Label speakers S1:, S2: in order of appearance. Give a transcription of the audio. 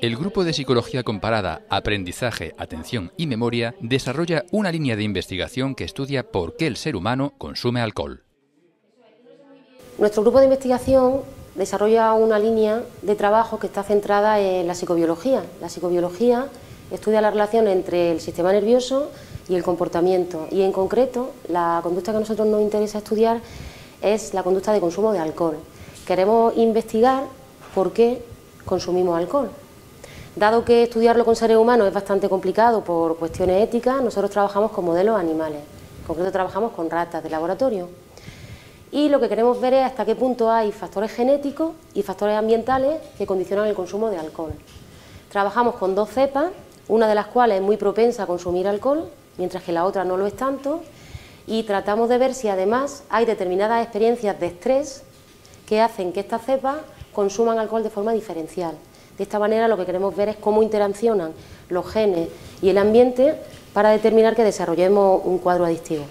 S1: El grupo de psicología comparada, aprendizaje, atención y memoria desarrolla una línea de investigación que estudia por qué el ser humano consume alcohol.
S2: Nuestro grupo de investigación desarrolla una línea de trabajo que está centrada en la psicobiología. La psicobiología estudia la relación entre el sistema nervioso y el comportamiento y en concreto la conducta que a nosotros nos interesa estudiar es la conducta de consumo de alcohol. Queremos investigar por qué consumimos alcohol. Dado que estudiarlo con seres humanos es bastante complicado por cuestiones éticas, nosotros trabajamos con modelos animales. En concreto trabajamos con ratas de laboratorio. Y lo que queremos ver es hasta qué punto hay factores genéticos y factores ambientales que condicionan el consumo de alcohol. Trabajamos con dos cepas, una de las cuales es muy propensa a consumir alcohol, mientras que la otra no lo es tanto, y tratamos de ver si además hay determinadas experiencias de estrés que hacen que estas cepas consuman alcohol de forma diferencial. De esta manera lo que queremos ver es cómo interaccionan los genes y el ambiente para determinar que desarrollemos un cuadro adictivo.